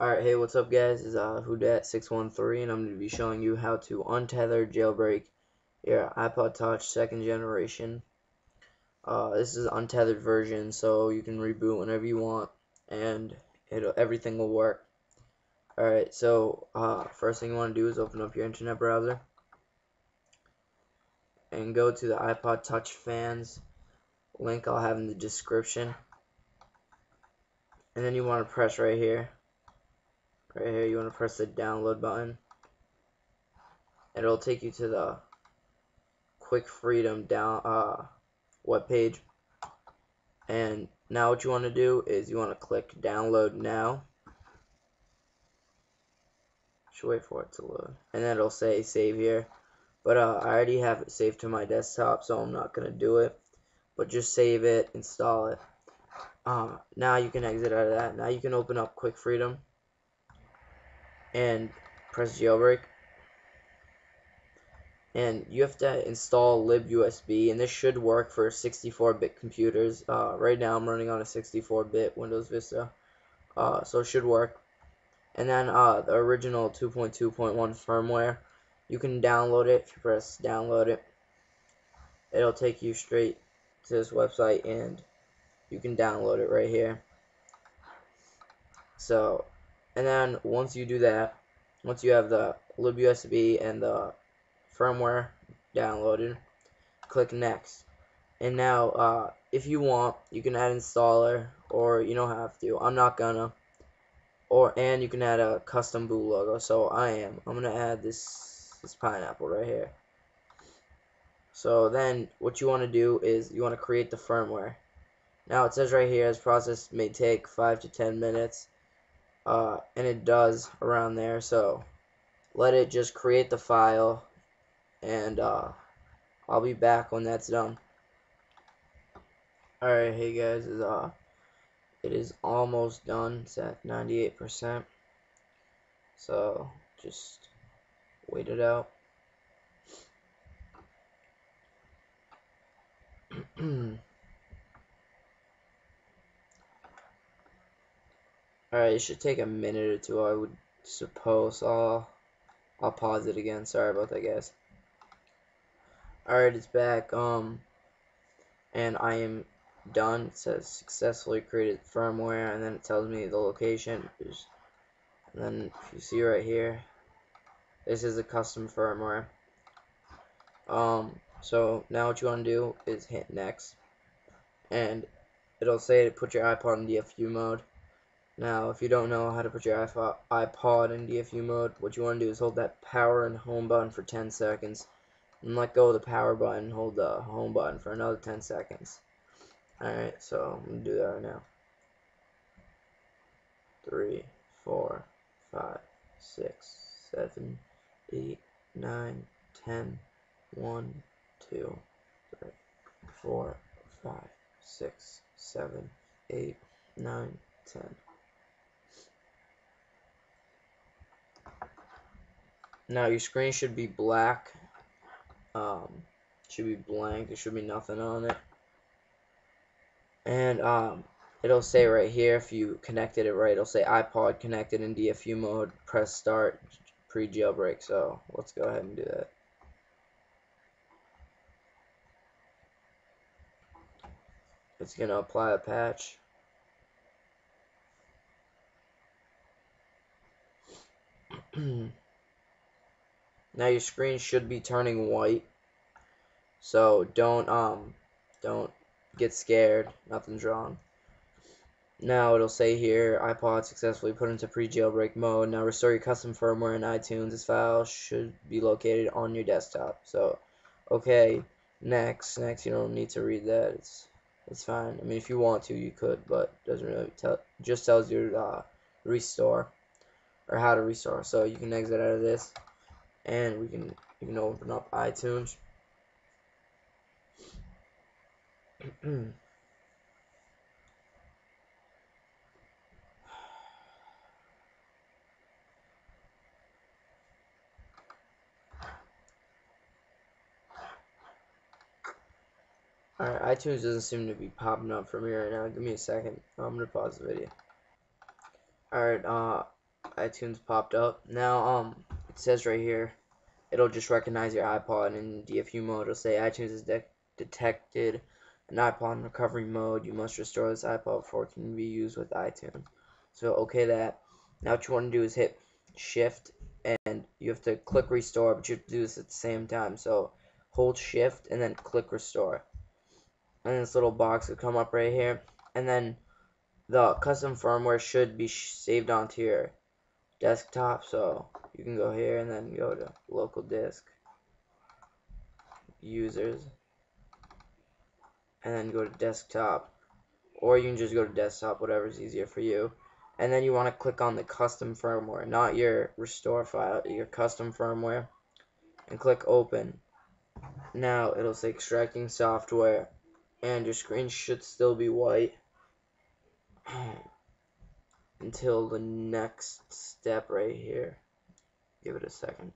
Alright, hey, what's up guys? Is uh, Whodat613 and I'm going to be showing you how to untether jailbreak your iPod Touch second generation. Uh, this is untethered version so you can reboot whenever you want and it'll, everything will work. Alright, so uh, first thing you want to do is open up your internet browser and go to the iPod Touch fans link I'll have in the description and then you want to press right here right here you want to press the download button? It'll take you to the quick freedom down uh, web page. And now what you want to do is you want to click download now. Should wait for it to load. And then it'll say save here. But uh, I already have it saved to my desktop so I'm not gonna do it. But just save it install it. Uh, now you can exit out of that. Now you can open up quick freedom and press jailbreak. And you have to install libusb and this should work for 64-bit computers. Uh, right now I'm running on a 64-bit Windows Vista. Uh, so it should work. And then uh, the original 2.2.1 firmware you can download it. If you press download it it'll take you straight to this website and you can download it right here. So and then once you do that once you have the libusb and the firmware downloaded click next. And now uh, if you want you can add installer or you don't have to. I'm not gonna. Or and you can add a custom boot logo. So I am. I'm gonna add this this pineapple right here. So then what you want to do is you want to create the firmware. Now it says right here this process may take 5 to 10 minutes uh, and it does around there. So let it just create the file and uh, I'll be back when that's done. Alright hey guys is uh it is almost done. It's at 98% so just wait it out Alright, it should take a minute or two, I would suppose. I'll, I'll pause it again. Sorry about that, guys. Alright, it's back. Um, and I am done. It says successfully created firmware, and then it tells me the location. And then if you see right here, this is a custom firmware. Um, so now what you want to do is hit next, and it'll say to put your iPod in DFU mode. Now, if you don't know how to put your iPod in DFU mode, what you want to do is hold that power and home button for 10 seconds. And let go of the power button and hold the home button for another 10 seconds. Alright, so I'm going to do that right now. 3, 4, 5, 6, 7, 8, 9, 10, 1, 2, 3, 4, 5, 6, 7, 8, 9, 10. Now your screen should be black. Um, should be blank. There should be nothing on it. And um, it'll say right here if you connected it right. It'll say iPod connected in DFU mode. Press start pre-jailbreak. So let's go ahead and do that. It's gonna apply a patch. now your screen should be turning white. So don't um don't get scared. Nothing's wrong. Now it'll say here iPod successfully put into pre-jailbreak mode. Now restore your custom firmware in iTunes. This file should be located on your desktop. So okay. Next next. You don't need to read that. It's it's fine. I mean if you want to you could but doesn't really tell just tells you uh, restore or how to restore. So you can exit out of this and we can can open up iTunes. Alright, iTunes doesn't seem to be popping up for me right now. Give me a second. I'm gonna pause the video. Alright, uh, iTunes popped up. Now, um, it says right here, it'll just recognize your iPod in DFU mode. It'll say iTunes has de detected an iPod in recovery mode. You must restore this iPod before it can be used with iTunes. So, okay that. Now, what you want to do is hit Shift, and you have to click Restore, but you have to do this at the same time. So, hold Shift, and then click Restore. And this little box will come up right here. And then the custom firmware should be saved onto your desktop so you can go here and then go to local disk users and then go to desktop. Or you can just go to desktop whatever is easier for you. And then you want to click on the custom firmware not your restore file your custom firmware and click open. Now it'll say extracting software and your screen should still be white until the next step right here. Give it a second.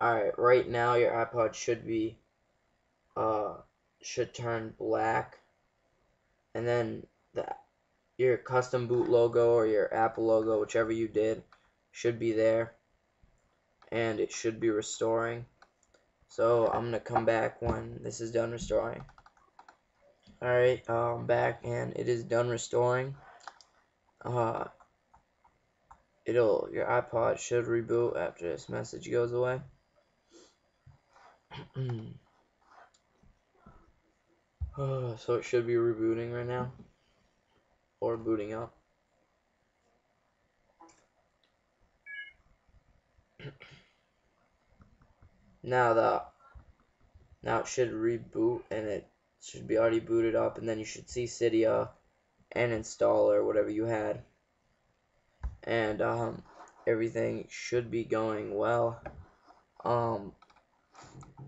Alright, right now your iPod should be uh should turn black. And then the your custom boot logo or your Apple logo, whichever you did, should be there. And it should be restoring so I'm gonna come back when this is done restoring. Alright uh, I'm back and it is done restoring. Uh, it'll your iPod should reboot after this message goes away. Uh, so it should be rebooting right now. Or booting up now the now it should reboot and it should be already booted up and then you should see Cydia and installer whatever you had. And um, everything should be going well. Um,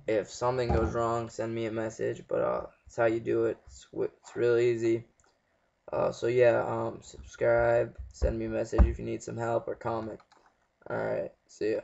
if something goes wrong send me a message but uh, that's how you do it. It's, it's really easy. Uh, so yeah um, subscribe send me a message if you need some help or comment. Alright see ya